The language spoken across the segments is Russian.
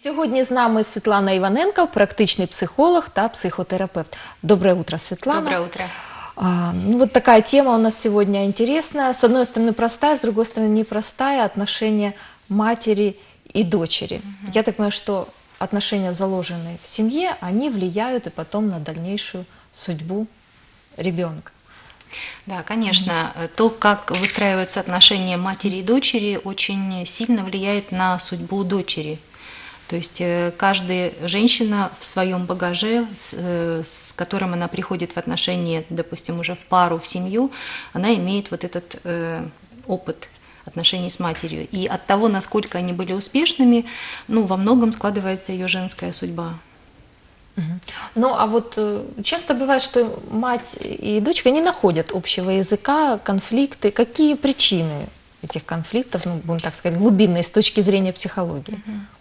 Сьогодні з нами Світлана Іваненко, практичний психолог та психотерапевт. Доброе утро, Светлана. Доброе утро. А, ну вот такая тема у нас сегодня интересная. С одной стороны простая, с другой стороны непростая. Отношения матери и дочери. Я так понимаю, что отношения, заложенные в семье, они влияют и потом на дальнейшую судьбу ребенка. Да, конечно, э, то, как выстраиваются отношения матери и дочери, очень сильно влияет на судьбу дочери. То есть э, каждая женщина в своем багаже, с, э, с которым она приходит в отношения, допустим, уже в пару, в семью, она имеет вот этот э, опыт отношений с матерью. И от того, насколько они были успешными, ну, во многом складывается ее женская судьба. Ну, а вот часто бывает, что мать и дочка не находят общего языка, конфликты. Какие причины этих конфликтов, ну, будем так сказать, глубинные с точки зрения психологии? Э,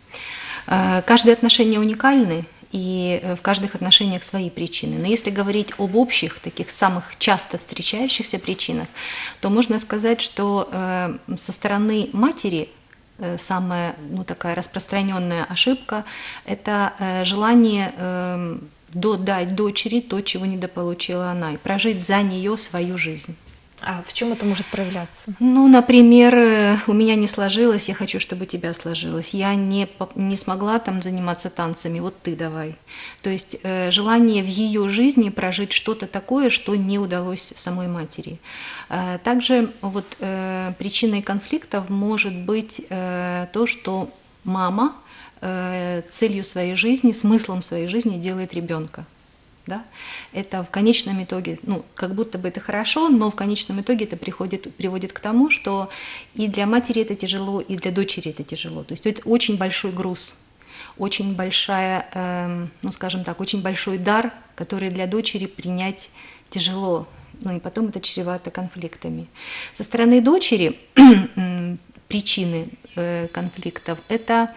Каждые отношения уникальны, и э, в каждых отношениях свои причины. Но если говорить об общих, таких самых часто встречающихся причинах, то можно сказать, что э, со стороны матери э, самая ну, такая распространенная ошибка – это э, желание э, додать дочери то, чего недополучила она, и прожить за нее свою жизнь. А в чем это может проявляться? Ну, например, э, у меня не сложилось, я хочу, чтобы у тебя сложилось. Я не, не смогла там заниматься танцами, вот ты давай. То есть э, желание в ее жизни прожить что-то такое, что не удалось самой матери. Э, Также вот э, причиной конфликтов может быть э, то, что мама э, целью своей жизни, смыслом своей жизни делает ребенка. Да? Это в конечном итоге, ну, как будто бы это хорошо, но в конечном итоге это приходит, приводит к тому, что и для матери это тяжело, и для дочери это тяжело. То есть это очень большой груз, очень большая, эм, ну, скажем так, очень большой дар, который для дочери принять тяжело. Ну и потом это чревато конфликтами. Со стороны дочери причины э, конфликтов – это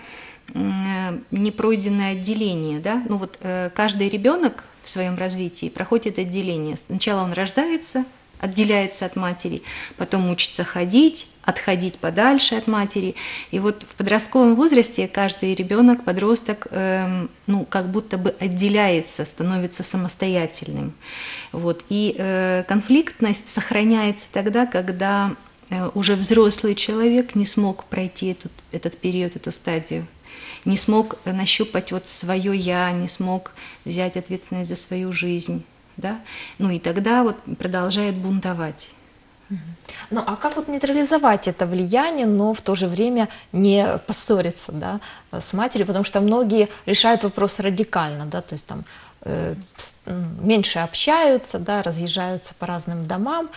м, непройденное отделение. Да? Ну вот э, каждый ребенок в своем развитии проходит отделение. Сначала он рождается, отделяется от матери, потом учится ходить, отходить подальше от матери. И вот в подростковом возрасте каждый ребенок, подросток, эм, ну, как будто бы отделяется, становится самостоятельным. Вот. И э, конфликтность сохраняется тогда, когда уже взрослый человек не смог пройти этот, этот период, эту стадию. Не смог нащупать вот свое я, не смог взять ответственность за свою жизнь, да, ну и тогда вот продолжает бунтовать. Ну, а как вот нейтрализовать это влияние, но в то же время не поссориться, да, с матерью, потому что многие решают вопрос радикально, да, то есть там э, меньше общаются, да, разъезжаются по разным домам,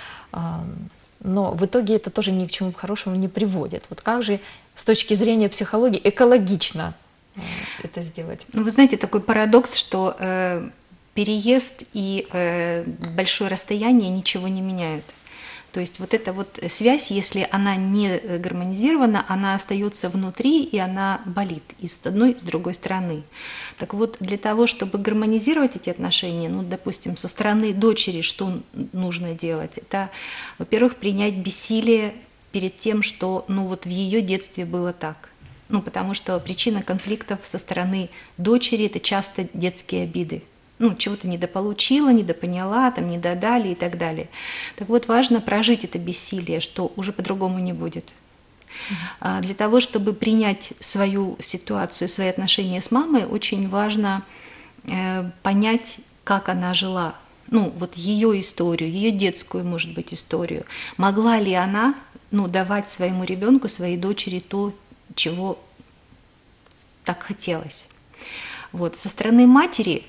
но в итоге это тоже ни к чему хорошему не приводит. Вот как же с точки зрения психологии экологично э, это сделать? Ну, вы знаете, такой парадокс, что э, переезд и э, большое расстояние ничего не меняют. То есть вот эта вот связь, если она не э, гармонизирована, она остается внутри и она болит и с одной, и с другой стороны. Так вот, для того, чтобы гармонизировать эти отношения, ну, допустим, со стороны дочери, что нужно делать? Это, во-первых, принять бессилие перед тем, что, ну, вот в ее детстве было так. Ну, потому что причина конфликтов со стороны дочери – это часто детские обиды. Ну, чего-то недополучила, недопоняла, там, недодали и так далее. Так вот, важно прожить это бессилие, что уже по-другому не будет. А Для того, чтобы принять свою ситуацию, свои отношения с мамой, очень важно э, понять, как она жила. Ну, вот ее историю, ее детскую, может быть, историю. Могла ли она ну, давать своему ребенку, своей дочери то, чего так хотелось. Вот. Со стороны матери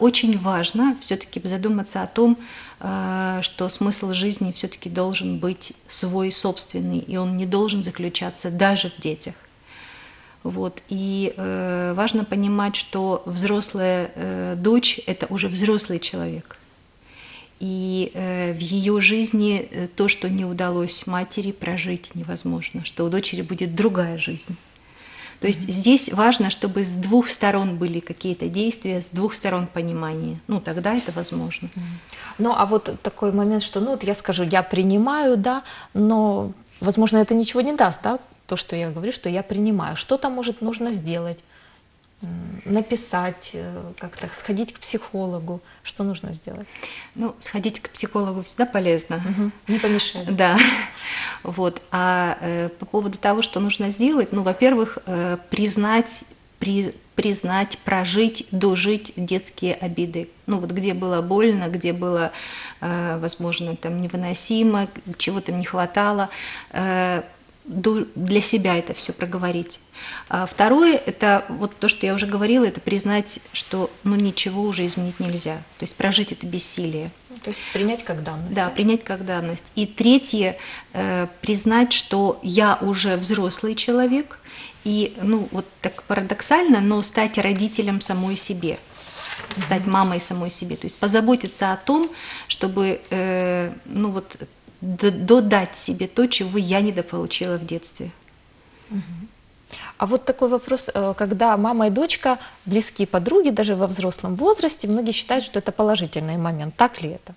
очень важно все-таки задуматься о том, а, что смысл жизни все-таки должен быть свой собственный, и он не должен заключаться даже в детях. Вот. И э, важно понимать, что взрослая э, дочь – это уже взрослый человек. И э, в ее жизни то, что не удалось матери прожить, невозможно, что у дочери будет другая жизнь. То есть здесь важно, чтобы с двух сторон были какие-то действия, с двух сторон понимание. Ну, тогда это возможно. Ну, а вот такой момент, что, ну, вот я скажу, я принимаю, да, но, возможно, это ничего не даст, да, то, что я говорю, что я принимаю. Что-то, может, нужно сделать, написать, э, как-то сходить к психологу? Что нужно сделать? Ну, сходить к психологу всегда полезно. Мгм. Не помешает. Да, вот. А э, по поводу того, что нужно сделать, ну, во-первых, э, признать, при, признать, прожить, дожить детские обиды. Ну, вот где было больно, где было, э, возможно, там невыносимо, чего-то не хватало, э, для себя это все проговорить. А второе, это вот то, что я уже говорила, это признать, что ну, ничего уже изменить нельзя. То есть прожить это бессилие. То есть принять как данность. Да, принять как данность. И третье, э, признать, что я уже взрослый человек, и, ну, вот так парадоксально, но стать родителем самой себе, стать мамой самой себе. То есть позаботиться о том, чтобы, э, ну, вот, додать себе то, чего я недополучила в детстве. А вот такой вопрос, э, когда мама и дочка близкие подруги, даже во взрослом возрасте, многие считают, что это положительный момент. Так ли это?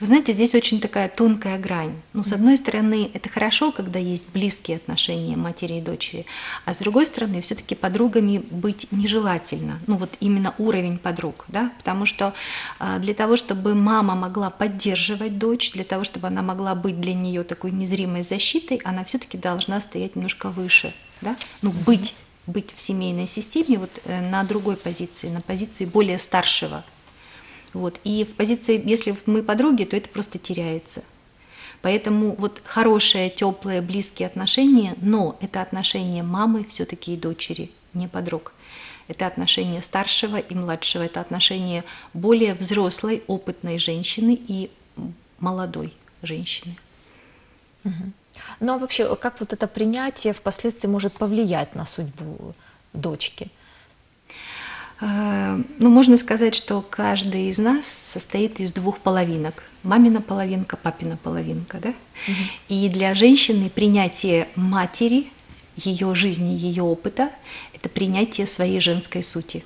Вы знаете, здесь очень такая тонкая грань. Ну, с одной стороны, это хорошо, когда есть близкие отношения матери и дочери, а с другой стороны, все-таки подругами быть нежелательно. Ну, вот именно уровень подруг, да, потому что а, для того, чтобы мама могла поддерживать дочь, для того, чтобы она могла быть для нее такой незримой защитой, она все-таки должна стоять немножко выше, да, ну, быть быть в семейной системе вот э, на другой позиции, на позиции более старшего, вот. И в позиции, если мы подруги, то это просто теряется. Поэтому вот хорошие, теплые, близкие отношения, но это отношения мамы все-таки и дочери, не подруг. Это отношения старшего и младшего, это отношения более взрослой, опытной женщины и молодой женщины. Ну а вообще, как вот это принятие впоследствии может повлиять на судьбу дочки? Э, Ну, можно сказать, что каждый из нас состоит из двух половинок. Мамина половинка, папина половинка, да? И для женщины принятие матери, ее жизни, ее опыта – это принятие своей женской сути.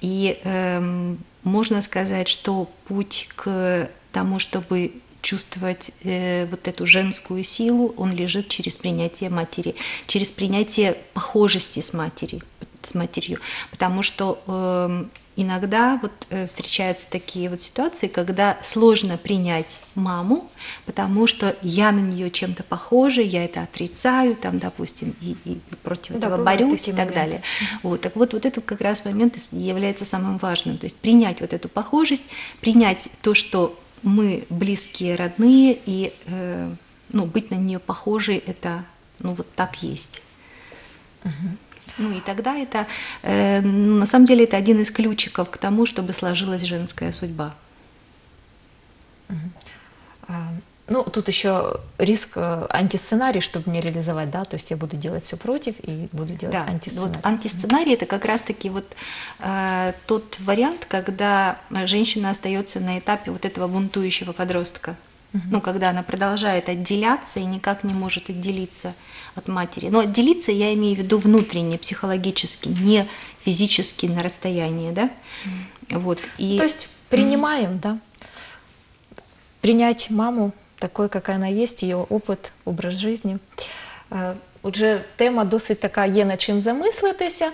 И эм, можно сказать, что путь к тому, чтобы чувствовать э, вот эту женскую силу, он лежит через принятие матери, через принятие похожести с матерью, с матерью, потому что эм, иногда вот э, встречаются такие вот ситуации, когда сложно принять маму, потому что я на нее чем-то похожа, я это отрицаю, там, допустим, и, и- против Да, этого борюсь и так моменты. далее. Вот, так вот, вот этот как раз момент является самым важным. То есть принять вот эту похожесть, принять то, что мы близкие, родные, и э, ну, быть на нее похожей, это ну, вот так есть. Ну и тогда это, э, ну, на самом деле, это один из ключиков к тому, чтобы сложилась женская судьба. А, Ну, тут еще риск э, антисценарий, чтобы не реализовать, да, то есть я буду делать все против и буду делать Да, антисценарий. вот антисценарий это как раз-таки вот э, тот вариант, когда женщина остается на этапе вот этого бунтующего подростка. Ну, когда она продолжает отделяться и никак не может отделиться от матери. Но отделиться я имею в виду внутренне, психологически, не физически на расстоянии, да? Вот. И... То есть принимаем, да, принять маму такой, какая она есть, її опит, образ життя. Е, Отже, тема досить така є над чим замислитися.